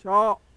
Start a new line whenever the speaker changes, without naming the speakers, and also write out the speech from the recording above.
しょう。